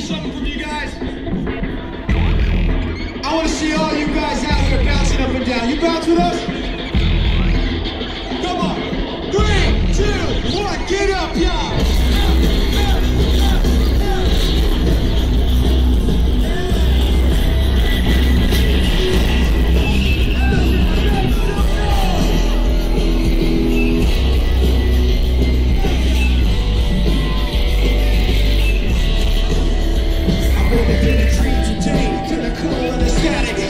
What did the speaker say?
something from you guys. I want to see all you guys out here bouncing up and down. You bounce with us? Come on. Three, two, one. Get up, y'all. Today. To the cool and the